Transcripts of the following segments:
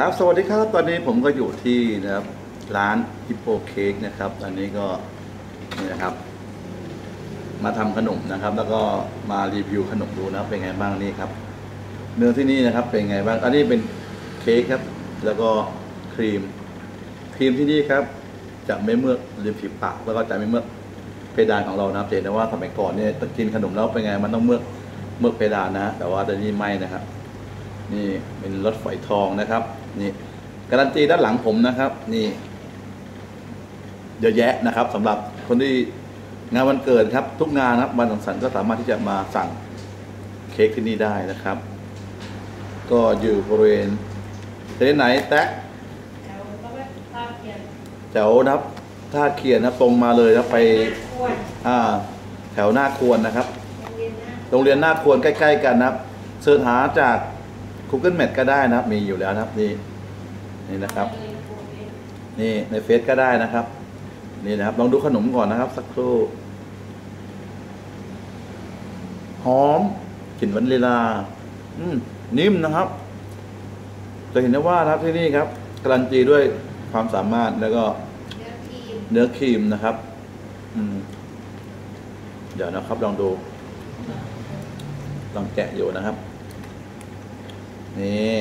ครับสวัสดีครับตอนนี้ผมก็อยู่ที่นะครับร้านฮิปโปเค้กนะครับตอนนี้ก็นี่นะครับ มาทำขนมนะครับ แล้วก็มารีวิวขนมดูนะเป็นไงบ้างนี่ครับ เนื้อที่นี่นะครับ เป็นไงบ้างอันนี้เป็นเค้กครับ แล้วก็ครีมครีมที่นี่ครับ จะไม่เมือกริมฝีปากแล้วก็จะไม่เมือกเพดานของเรานะครับเห็นได้ว่าสมัยก่อนเนี่ยกินขนมแล้วเป็นไงมันต้องเมือกเมือกเพดานนะแต่ว่าตอนนี้ไม่นะครับ นี่เป็นรถฝอยทองนะครับ นี่การันตีด้านหลังผมนะครับ นี่เยอะแยะนะครับสำหรับคนที่งานวันเกิดครับ ทุกงานครับวันสังสรรค์ก็สามารถที่จะมาสั่งเค้กที่นี่ได้นะครับ ก็อยู่บริเวณที่ไหนแตะแถวก็ไม่ภาพเขียนแถวนะครับท่าเขียนนะครับตรงมาเลยแล้วไปควรอ่าแถวหน้าควรนะครับเรียนนะโรงเรียนหน้าควรใกล้ ๆ กันนะครับเสิร์ชหาจาก Google Map ก็ได้นะครับ มีอยู่แล้วนะครับนี่ นี่นะครับ นี่ในเฟซก็ได้นะครับ นี่นะครับ ลองดูขนมก่อนนะครับ สักครู่หอมกลิ่นวานิลลา อืมนิ่มนะครับ จะเห็นได้ว่าครับที่นี่ครับการันตีด้วยความสามารถแล้วก็เนื้อครีมเนื้อครีมนะครับ อืม เดี๋ยวนะครับ ลองดูลองแกะอยู่นะครับ นี่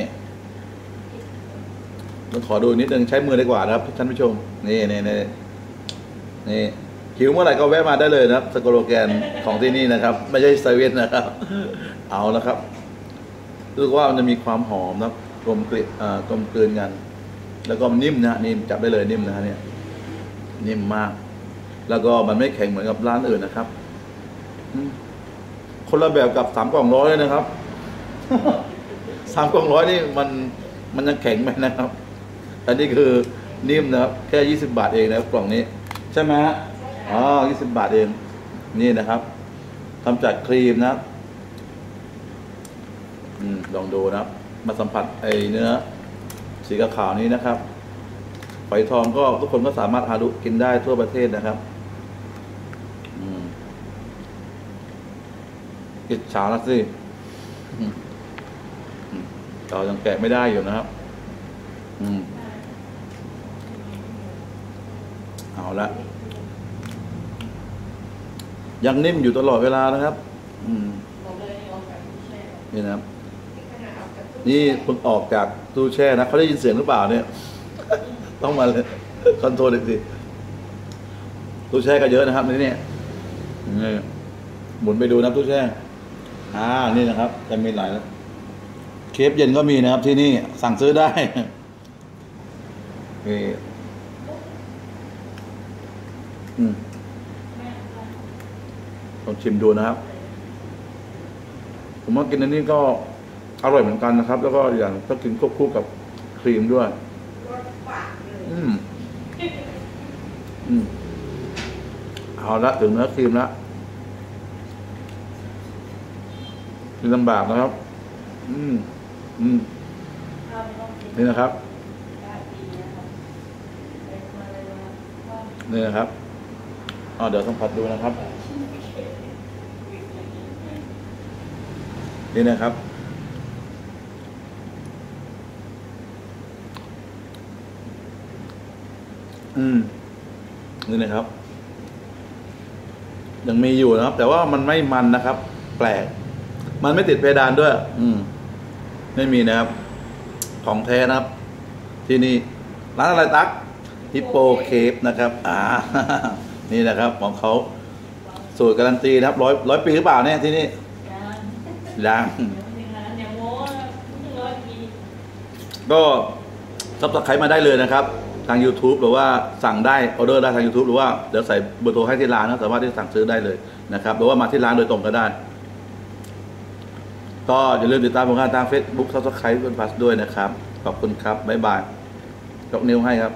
ต้องขอดูนิดนึงใช้มือดีกว่านะครับท่านผู้ชม นี่นี่นี่นี่หิวเมื่อไหร่ก็แวะมาได้เลยนะครับสโกโลแกนของที่นี่นะครับ ไม่ใช่เซเว่นนะครับ เอานะครับรู้ว่ามันจะมีความหอมนะครับกลมกลิ่นอ่ากลมกลืนกัน แล้วก็นิ่มนะนิ่มจับได้เลยนิ่มนะเนี่ย นิ่มมาก แล้วก็มันไม่แข็งเหมือนกับร้านอื่นนะครับคนละแบบกับสามกล่องร้อยเลยนะครับสามกล่องร้อยนี่มันมันยังแข็งไหมนะครับ อันนี้คือนิ่มนะครับ แค่ยี่สิบาทเองนะครับกล่องนี้ ใช่ไหมฮะอ๋อยี่สิบาทเอง นี่นะครับทำจากครีมนะครับอืมลองดูนะครับ มาสัมผัสไอ้เนื้อ สีขาวนี้นะครับฝอยทองก็ทุกคนก็สามารถหาดูกินได้ทั่วประเทศนะครับอืมอิจฉาละสิเรายังแกะไม่ได้อยู่นะครับ อืม เอาละยังนิ่มอยู่ตลอดเวลานะครับ อืมนี่นะครับ นี่เพิ่งออกจากตู้แช่นะเขาได้ยินเสียงหรือเปล่าเนี่ย ต้องมาเลยคอนโทรลสิตู้แช่ก็เยอะนะครับนี่นี่ยนี่หมุนไปดูนะตู้แช่อ่านี่นะครับจะมีหลายแล้วเคฟเย็นก็มีนะครับที่นี่สั่งซื้อได้นี่ ลองชิมดูนะครับ ผมว่ากินอันนี้ก็อร่อยเหมือนกันนะครับ แล้วก็อย่างก็กินควบคู่กับครีมด้วยรถปากเลยอืม อืม เอาละถึงเนื้อครีมละกินลำบากนะครับ อืม อืมข้าวไม่ต้องกินนี่นะครับได้ดีนะครับไปมาเลยนะครับว่านี่นะครับ อ๋อเดี๋ยวสัมผัสดูนะครับ นี่นะครับ อืม นี่นะครับ ยังมีอยู่นะครับ แต่ว่ามันไม่มันนะครับ แปลก มันไม่ติดเพดานด้วย อืม ไม่มีนะครับ ของแท้นะครับ ที่นี่ร้านอะไรตัก Hippo Cake นะครับ อ่า นี่นะครับของเขาสูตรการันตีนะครับร้อยร้อยปีหรือเปล่าเนี่ยที่นี่ยังเดี๋ยวมันอเพิ่งร้อยปีก็ subscribe มาได้เลยนะครับ ทาง YouTube หรือว่าสั่งได้ออเดอร์ได้ทาง YouTube หรือว่าเดี๋ยวใส่เบอร์โทรให้ที่ร้านนะสามารถที่สั่งซื้อได้เลยนะครับหรือว่ามาที่ร้านโดยตรงก็ได้ ก็อย่าลืมติดตามผลงานทาง Facebook subscribe เพื่อนพัสด้วยนะครับ ขอบคุณครับ บ๊ายบายยกนิ้วให้ครับ